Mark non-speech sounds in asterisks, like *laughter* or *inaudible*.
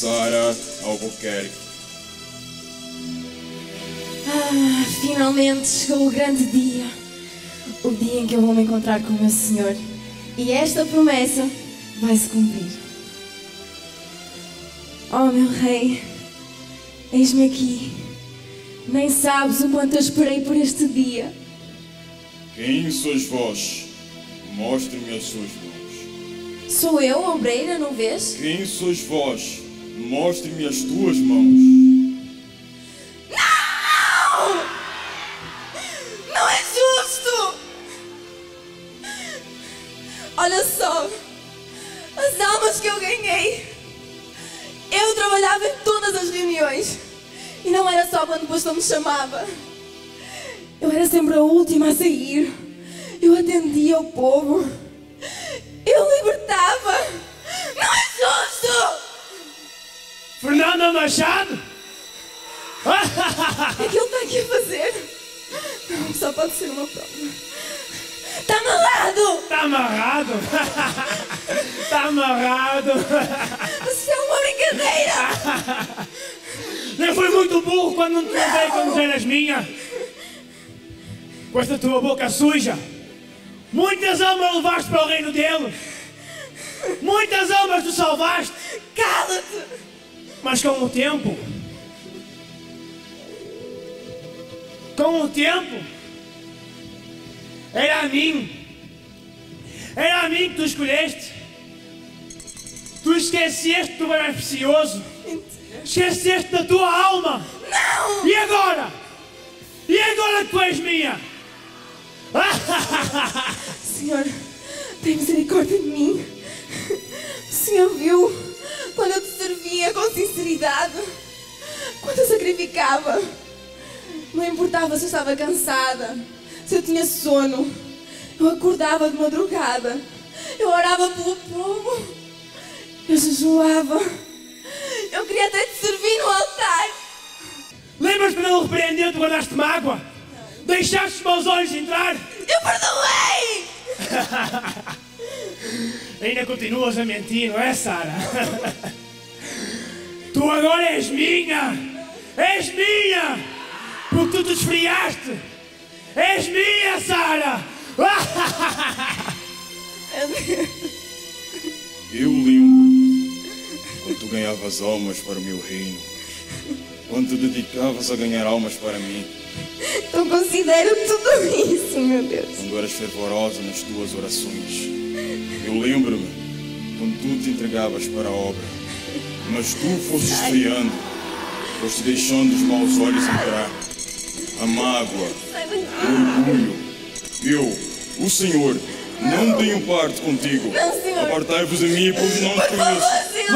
Sara Albuquerque. Ah, finalmente chegou o grande dia. O dia em que eu vou me encontrar com o meu Senhor. E esta promessa vai se cumprir. Oh, meu Rei, eis-me aqui. Nem sabes o quanto eu esperei por este dia. Quem sois vós? Mostre-me as suas mãos. Sou eu, obreira, não vês? Quem sois vós? Mostre-me as tuas mãos. Não! Não é justo! Olha só, as almas que eu ganhei. Eu trabalhava em todas as reuniões. E não era só quando o pastor me chamava. Eu era sempre a última a sair. Eu atendia o povo. Eu libertava. Fernanda Machado? *laughs* O que é que ele está aqui a fazer? Não, só pode ser uma prova. Está amarrado! Tá amarrado? tá amarrado? *laughs* Isso é uma brincadeira! Nem foi muito burro quando não te levei quando eras minha. Com esta tua boca suja. Muitas almas levaste para o reino dele. Muitas almas tu salvaste. Mas com o tempo. Com o tempo. Era a mim. Era a mim que tu escolheste. Tu esqueceste do precioso. Esqueceste da tua alma. Não! E agora? E agora que tu és minha? Senhor, tem misericórdia de mim. O Senhor viu quando eu sacrificava. Não importava se eu estava cansada, se eu tinha sono. Eu acordava de madrugada. Eu orava pelo povo. Eu jejuava. Eu queria até te servir no altar. Lembras quando ele repreendeu, tu guardaste mágoa? Deixaste os meus olhos entrar? Eu perdoei! *laughs* Ainda continuas a mentir, não é, Sara? *laughs* tu agora és minha! És minha! Porque tu te esfriaste! És minha, Sara! *laughs* Eu lembro quando tu ganhavas almas para o meu reino. Quando te dedicavas a ganhar almas para mim. Eu considero tudo isso, meu Deus. Quando eras fervorosa nas tuas orações. Eu lembro-me quando tu te entregavas para a obra. Mas tu foste esfriando, foste deixando os maus olhos entrar. A mágoa, o orgulho. Eu, o Senhor, não tenho parte contigo. Apartai-vos de mim, pois não te conheço.